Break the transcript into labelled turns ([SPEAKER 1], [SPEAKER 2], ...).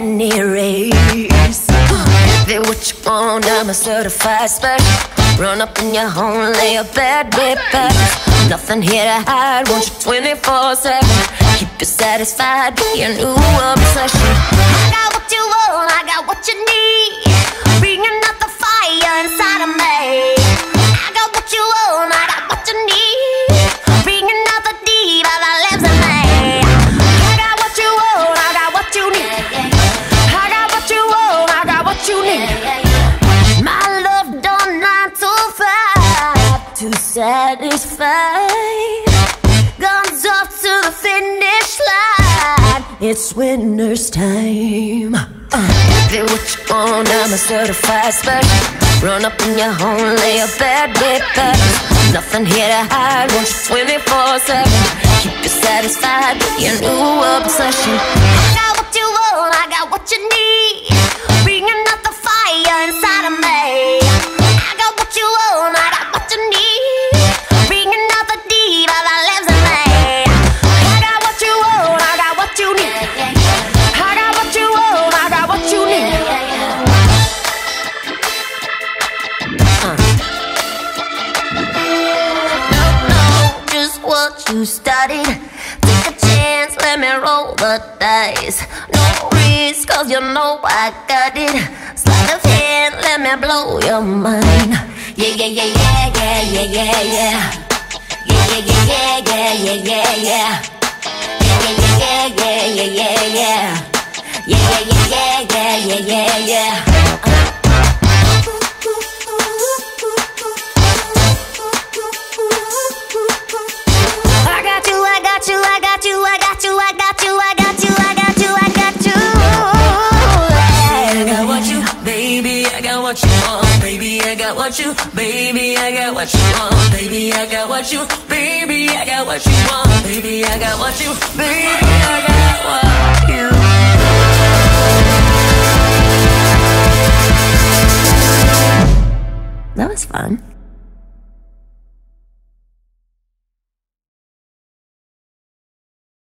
[SPEAKER 1] any what you want? I'm a certified special. Run up in your home, lay a bad with back. Nothing here to hide, want you 24 7. Keep you satisfied, be your new obsession. I got what you want, I got what you need. To satisfy. Guns off to the finish line. It's winner's time. Uh, get what you want, I'm a certified special. Run up in your home, lay a bed with. Nothing here to hide, want you 24 7. Keep you satisfied, be a new obsession. You studied. Take a chance, let me roll the dice. No risk, cause you know I got it. Sleight of hand, let me blow your mind. Yeah, yeah, yeah, yeah, yeah, yeah, yeah. Yeah, yeah, yeah, yeah, yeah, yeah, yeah.
[SPEAKER 2] Want, baby, I got what you, baby, I got what you want, baby, I got what you, baby, I got what you want, baby, I got what you, baby, I got what you.
[SPEAKER 1] That was fun.